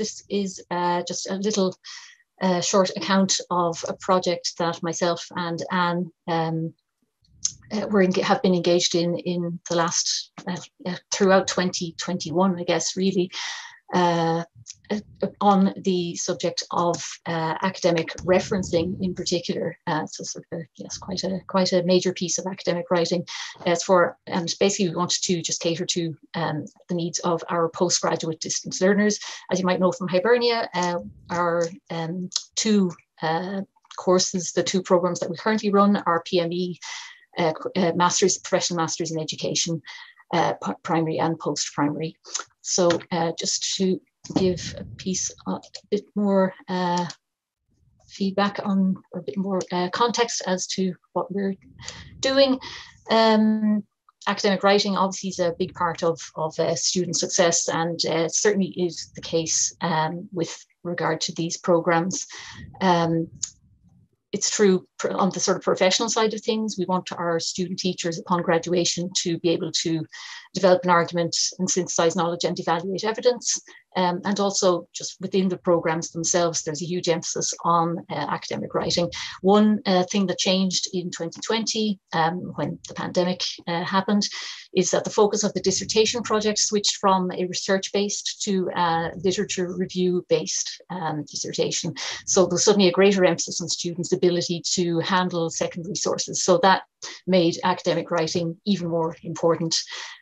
this is uh, just a little uh, short account of a project that myself and Ann um, uh, were in, have been engaged in in the last uh, uh, throughout 2021, I guess, really. Uh, on the subject of uh, academic referencing in particular. Uh, so sort of a, yes, quite a quite a major piece of academic writing. It's for and basically we want to just cater to um, the needs of our postgraduate distance learners. As you might know from Hibernia, our um, two courses, the two programs that we currently run are PME uh, uh, masters, professional masters in education, uh, primary and post-primary. So uh, just to give a piece, a bit more uh, feedback on, or a bit more uh, context as to what we're doing. Um, academic writing obviously is a big part of, of student success and certainly is the case um, with regard to these programs. Um, it's true on the sort of professional side of things. We want our student teachers upon graduation to be able to develop an argument and synthesize knowledge and evaluate evidence. Um, and also just within the programs themselves, there's a huge emphasis on uh, academic writing. One uh, thing that changed in 2020 um, when the pandemic uh, happened is that the focus of the dissertation project switched from a research-based to a literature review-based um, dissertation. So there's suddenly a greater emphasis on students' ability to handle secondary sources. So that made academic writing even more important.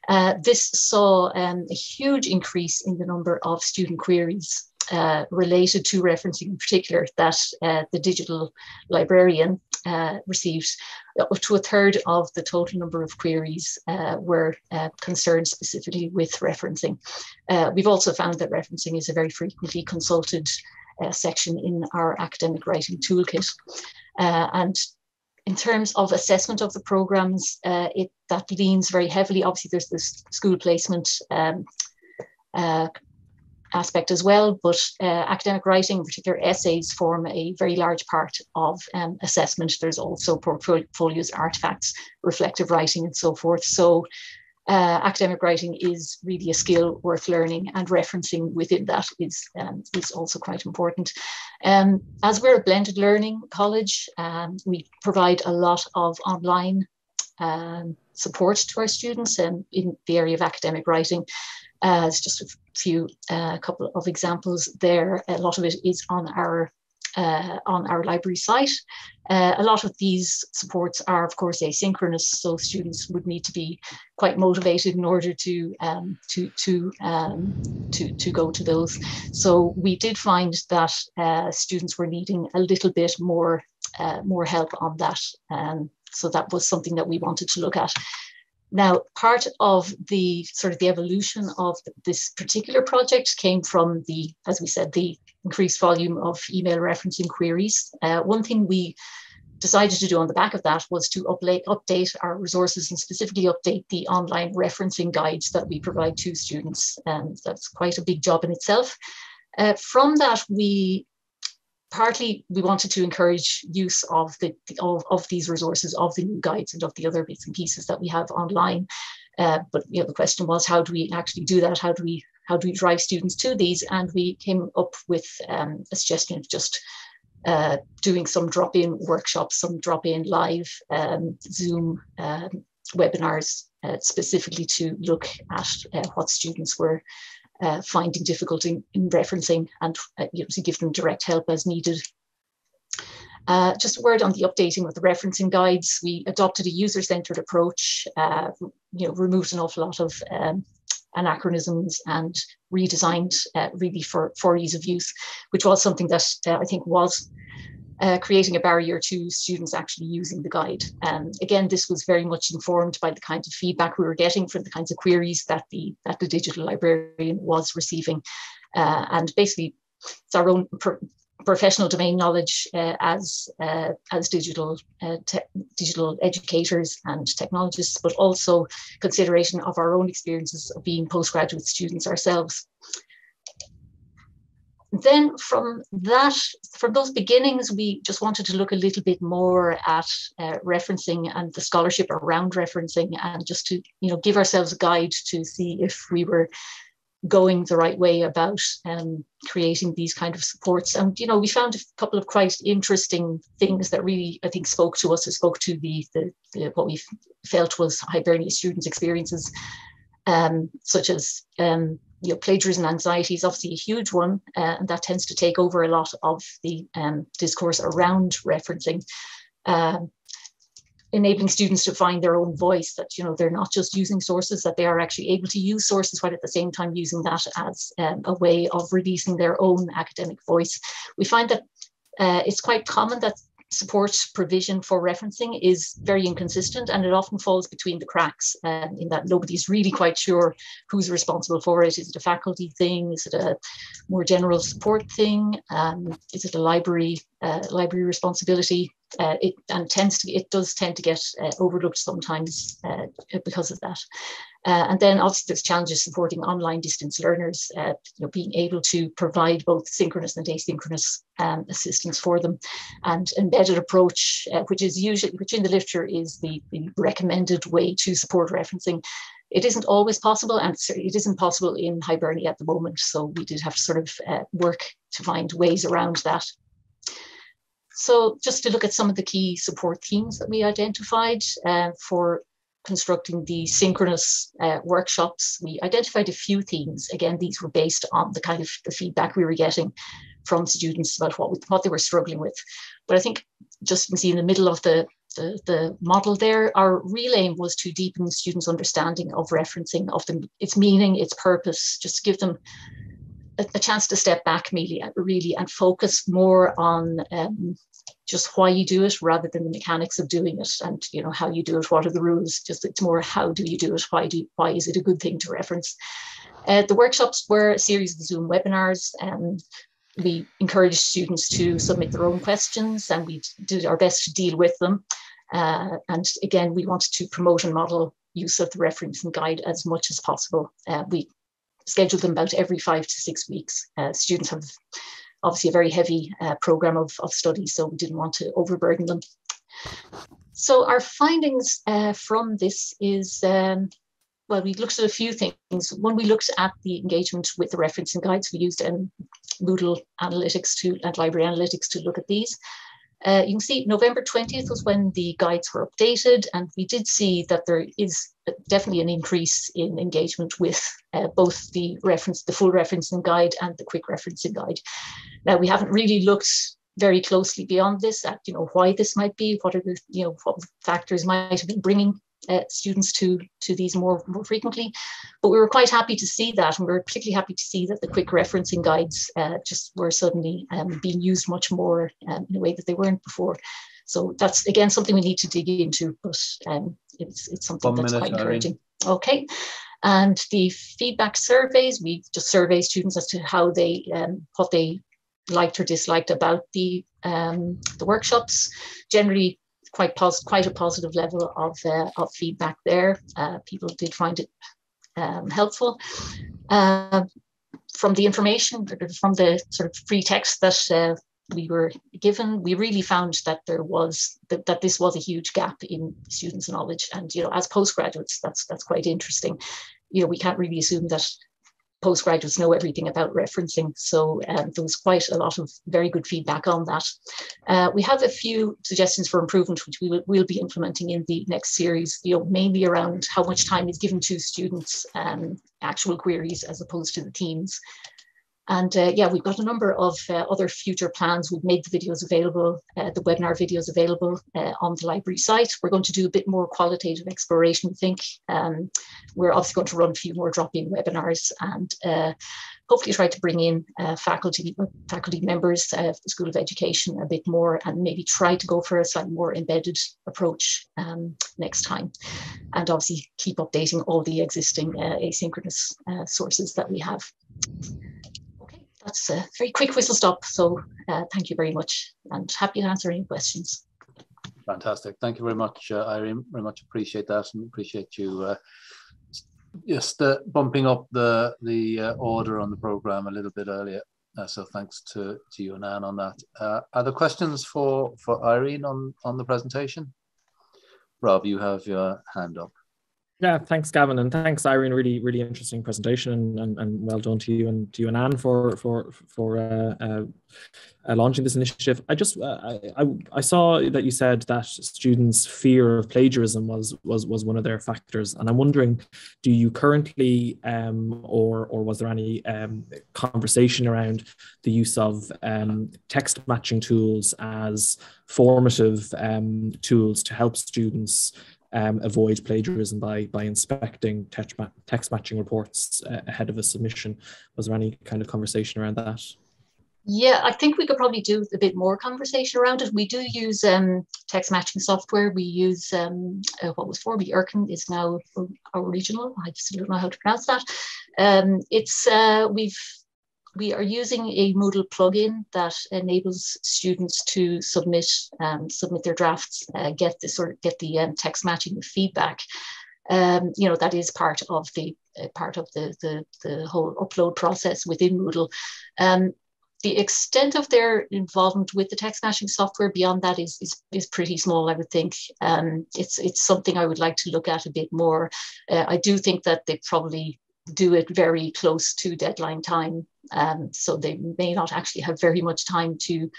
Uh, this saw um, a huge increase in the number of student queries uh, related to referencing in particular that uh, the digital librarian uh, received. Up to a third of the total number of queries uh, were uh, concerned specifically with referencing. we've also found that referencing is a very frequently consulted section in our academic writing toolkit. and in terms of assessment of the programs, uh, it that leans very heavily. Obviously, there's this school placement um, uh, aspect as well, but uh, academic writing, in particular essays, form a very large part of um, assessment. There's also portfolios, artifacts, reflective writing, and so forth. So uh, academic writing is really a skill worth learning and referencing within that is, um, is also quite important. Um, as we're a blended learning college, um, we provide a lot of online um, support to our students um, in the area of academic writing. Uh, just a few, a uh, couple of examples there. A lot of it is on our uh, on our library site. Uh, a lot of these supports are, of course, asynchronous, so students would need to be quite motivated in order to um, to to um, to to go to those. So we did find that uh, students were needing a little bit more uh, more help on that, um, so that was something that we wanted to look at. Now, part of the sort of the evolution of this particular project came from the, as we said, the increased volume of email referencing queries. Uh, one thing we decided to do on the back of that was to update, our resources and specifically update the online referencing guides that we provide to students. And that's quite a big job in itself. Uh, from that, we partly we wanted to encourage use of the of, of these resources of the new guides and of the other bits and pieces that we have online uh, but you know the question was how do we actually do that how do we how do we drive students to these and we came up with um, a suggestion of just uh, doing some drop-in workshops some drop-in live um, zoom um, webinars uh, specifically to look at uh, what students were uh, finding difficulty in referencing and uh, you know, to give them direct help as needed. Uh, just a word on the updating of the referencing guides. We adopted a user-centered approach, uh, you know, removed an awful lot of um, anachronisms and redesigned uh, really for, for ease of use, which was something that uh, I think was uh, creating a barrier to students actually using the guide. Um, again, this was very much informed by the kind of feedback we were getting from the kinds of queries that the, that the digital librarian was receiving. Uh, and basically, it's our own professional domain knowledge uh, as, uh, as digital, uh, digital educators and technologists, but also consideration of our own experiences of being postgraduate students ourselves. Then from that, from those beginnings, we just wanted to look a little bit more at uh, referencing and the scholarship around referencing, and just to you know give ourselves a guide to see if we were going the right way about um, creating these kind of supports. And you know, we found a couple of quite interesting things that really, I think, spoke to us. Or spoke to the, the, the what we felt was Hibernia students' experiences, um, such as um, you know, plagiarism anxiety is obviously a huge one, uh, and that tends to take over a lot of the um, discourse around referencing. Um, enabling students to find their own voice that you know they're not just using sources that they are actually able to use sources while at the same time using that as um, a way of releasing their own academic voice we find that uh, it's quite common that support provision for referencing is very inconsistent and it often falls between the cracks um, in that nobody's really quite sure who's responsible for it. Is it a faculty thing? Is it a more general support thing? Um, is it a library uh, library responsibility? Uh, it and tends to it does tend to get uh, overlooked sometimes uh, because of that. Uh, and then obviously there's challenges supporting online distance learners, uh, you know, being able to provide both synchronous and asynchronous um, assistance for them. And embedded approach, uh, which is usually, which in the literature is the, the recommended way to support referencing. It isn't always possible and it isn't possible in Hibernia at the moment. So we did have to sort of work to find ways around that. So just to look at some of the key support themes that we identified uh, for constructing the synchronous uh, workshops, we identified a few themes. Again, these were based on the kind of the feedback we were getting from students about what, what they were struggling with. But I think just you can see in the middle of the, the, the model there, our real aim was to deepen students' understanding of referencing, of the, its meaning, its purpose, just to give them a, a chance to step back really, really and focus more on um, just why you do it rather than the mechanics of doing it and you know how you do it what are the rules just it's more how do you do it why do why is it a good thing to reference. Uh, the workshops were a series of zoom webinars and we encouraged students to submit their own questions and we did our best to deal with them. Uh, and again we wanted to promote and model use of the referencing guide as much as possible. Uh, we scheduled them about every five to six weeks. Uh, students have obviously a very heavy uh, program of, of study, so we didn't want to overburden them. So our findings uh, from this is, um, well, we looked at a few things. When we looked at the engagement with the referencing guides, we used um, Moodle Analytics to and Library Analytics to look at these. Uh, you can see November 20th was when the guides were updated, and we did see that there is definitely an increase in engagement with uh, both the reference, the full referencing guide and the quick referencing guide. Now, we haven't really looked very closely beyond this at, you know, why this might be, what are the, you know, what factors might have been bringing uh, students to to these more more frequently. But we were quite happy to see that, and we were particularly happy to see that the quick referencing guides uh, just were suddenly um, being used much more um, in a way that they weren't before. So that's again something we need to dig into, but um, it's it's something One that's minute, quite encouraging. Irene. Okay. And the feedback surveys, we just survey students as to how they, um, what they liked or disliked about the um, the workshops. Generally, quite pos- quite a positive level of uh, of feedback there. Uh, people did find it um, helpful. Uh, from the information, from the sort of free text that uh, we were given, we really found that there was that, that this was a huge gap in students' knowledge. And you know, as postgraduates, that's that's quite interesting. You know, we can't really assume that postgraduates know everything about referencing. So um, there was quite a lot of very good feedback on that. Uh, we have a few suggestions for improvement, which we will we'll be implementing in the next series, you know, mainly around how much time is given to students' um, actual queries as opposed to the teams. And uh, yeah, we've got a number of uh, other future plans. We've made the videos available, uh, the webinar videos available uh, on the library site. We're going to do a bit more qualitative exploration, I think. Um, we're obviously going to run a few more drop-in webinars and uh, hopefully try to bring in uh, faculty faculty members of the School of Education a bit more and maybe try to go for a slightly more embedded approach um, next time. And obviously keep updating all the existing asynchronous sources that we have that's a very quick whistle stop. So uh, thank you very much and happy to answer any questions. Fantastic. Thank you very much, uh, Irene. Very much appreciate that and appreciate you uh, just uh, bumping up the, the uh, order on the program a little bit earlier. Uh, so thanks to, to you and Ann on that. Are there questions for, for Irene on, on the presentation? Rob, you have your hand up. Yeah, thanks, Gavin, and thanks, Irene. Really, really interesting presentation, and, and, well done to you and to you and Ann for for for uh, uh, uh, launching this initiative. I just uh, I, I saw that you said that students' fear of plagiarism was was was one of their factors, and I'm wondering, do you currently um, or or was there any um, conversation around the use of um, text matching tools as formative um, tools to help students um, avoid plagiarism by by inspecting text, text matching reports uh, ahead of a submission. Was there any kind of conversation around that? Yeah, I think we could probably do a bit more conversation around it. We do use um, text matching software. We use um, uh, what was formerly Urkund is now Ouriginal. I just don't know how to pronounce that. Um, it's uh, we've we are using a Moodle plugin that enables students to submit um, submit their drafts, uh, get the sort of get the um, text matching feedback. Um, you know that is part of the uh, part of the, the the whole upload process within Moodle. Um, the extent of their involvement with the text matching software beyond that is is, is pretty small. I would think um, it's it's something I would like to look at a bit more. Uh, I do think that they probably do it very close to deadline time. Um, so they may not actually have very much time to,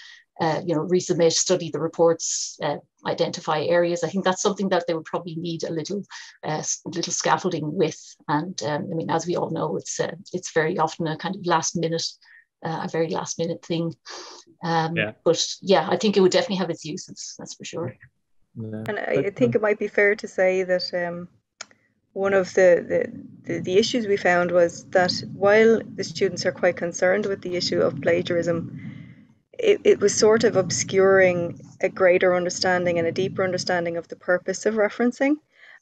uh, you know, resubmit, study the reports, uh, identify areas. I think that's something that they would probably need a little, uh, little scaffolding with. And um, I mean, as we all know, it's uh, it's very often a kind of last minute, uh, a very last minute thing. Um, yeah. But yeah, I think it would definitely have its uses. That's for sure. Yeah. And I, I think it might be fair to say that. One of the, the, the, the, issues we found was that while the students are quite concerned with the issue of plagiarism, it, it was sort of obscuring a greater understanding and a deeper understanding of the purpose of referencing.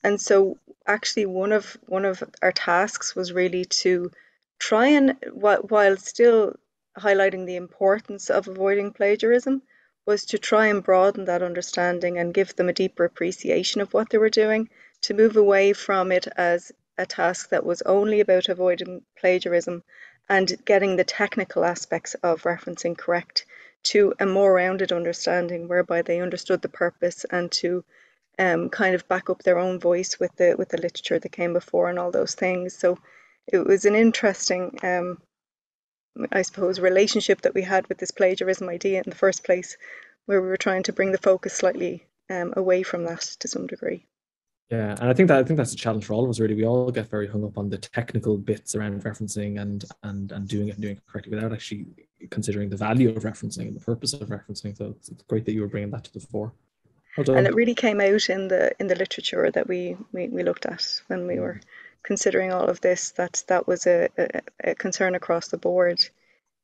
And so actually one of one of our tasks was really to try and while still highlighting the importance of avoiding plagiarism was to try and broaden that understanding and give them a deeper appreciation of what they were doing to move away from it as a task that was only about avoiding plagiarism and getting the technical aspects of referencing correct to a more rounded understanding whereby they understood the purpose and to um, kind of back up their own voice with the with the literature that came before and all those things. So it was an interesting, um, I suppose, relationship that we had with this plagiarism idea in the first place, where we were trying to bring the focus slightly um, away from that to some degree. Yeah, and I think that I think that's a challenge for all of us. Really, we all get very hung up on the technical bits around referencing and and and doing it and doing it correctly without actually considering the value of referencing and the purpose of referencing. So it's, it's great that you were bringing that to the fore. Well and it really came out in the in the literature that we we, we looked at when we were considering all of this. That that was a, a, a concern across the board.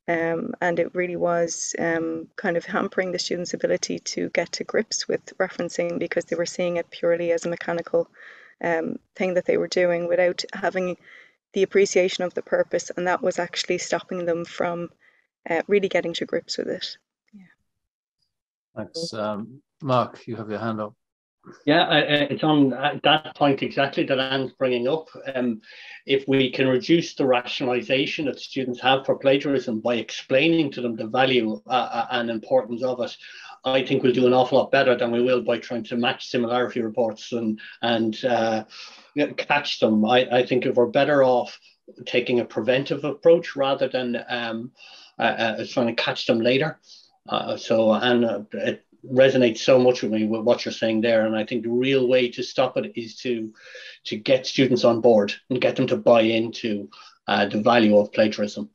Um, and it really was um, kind of hampering the students' ability to get to grips with referencing because they were seeing it purely as a mechanical um, thing that they were doing without having the appreciation of the purpose, and that was actually stopping them from uh, really getting to grips with it. Yeah. Thanks, um, Mark. You have your hand up. Yeah, it's on that point exactly that Ann's bringing up. Um, if we can reduce the rationalization that students have for plagiarism by explaining to them the value uh, uh, and importance of it, I think we'll do an awful lot better than we will by trying to match similarity reports and and uh, catch them. I, I think if we're better off taking a preventive approach rather than um, uh, uh trying to catch them later. Uh, so, and resonates so much with me with what you're saying there. And i think the real way to stop it is to to get students on board and get them to buy into uh, the value of plagiarism